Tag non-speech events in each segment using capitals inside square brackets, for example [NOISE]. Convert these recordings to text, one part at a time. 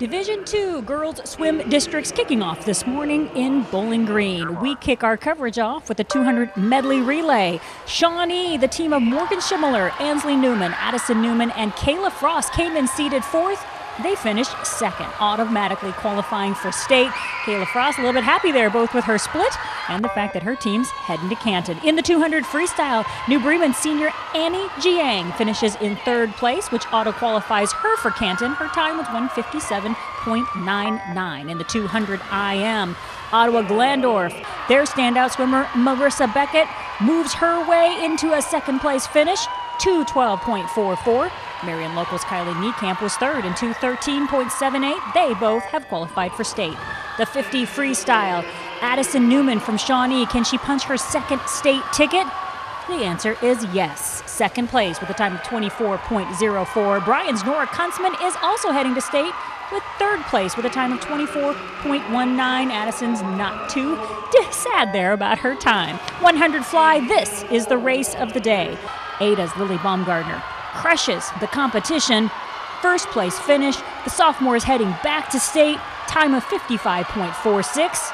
Division Two girls swim districts kicking off this morning in Bowling Green. We kick our coverage off with the 200 medley relay. Shawnee, the team of Morgan Schimmeler, Ansley Newman, Addison Newman, and Kayla Frost came in seated fourth. They finished second, automatically qualifying for state. Kayla Frost a little bit happy there, both with her split and the fact that her team's heading to Canton. In the 200 freestyle, New Bremen senior Annie Jiang finishes in third place, which auto qualifies her for Canton. Her time was 157.99 in the 200 IM. Ottawa Glandorf, their standout swimmer Marissa Beckett moves her way into a second place finish, 212.44. Marion Locals Kylie Niekamp was third in 213.78. They both have qualified for state. The 50 freestyle, Addison Newman from Shawnee. Can she punch her second state ticket? The answer is yes. Second place with a time of 24.04. Bryan's Nora Kunzman is also heading to state with third place with a time of 24.19. Addison's not too [LAUGHS] sad there about her time. 100 fly, this is the race of the day. Ada's Lily Baumgardner crushes the competition. First place finish. The sophomore is heading back to state, time of 55.46.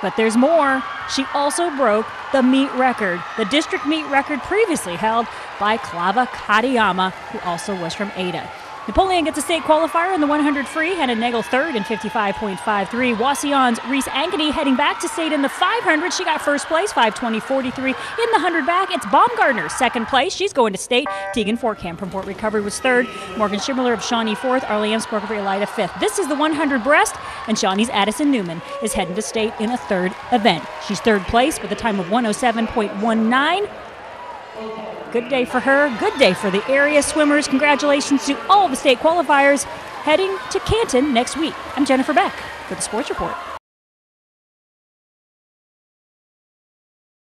But there's more. She also broke the meet record, the district meet record previously held by Klava Katayama, who also was from Ada. Napoleon gets a state qualifier in the 100 free, Hannah Nagel third in 55.53. Wauseon's Reese Ankeny heading back to state in the 500. She got first place, 520.43. In the 100 back, it's Baumgardner, second place. She's going to state. Tegan Forkham from Fort Recovery was third. Morgan Schimmeler of Shawnee fourth. Arlie Spork of Elida fifth. This is the 100 breast, and Shawnee's Addison Newman is heading to state in a third event. She's third place with a time of 107.19. Good day for her. Good day for the area swimmers. Congratulations to all the state qualifiers heading to Canton next week. I'm Jennifer Beck for the Sports Report.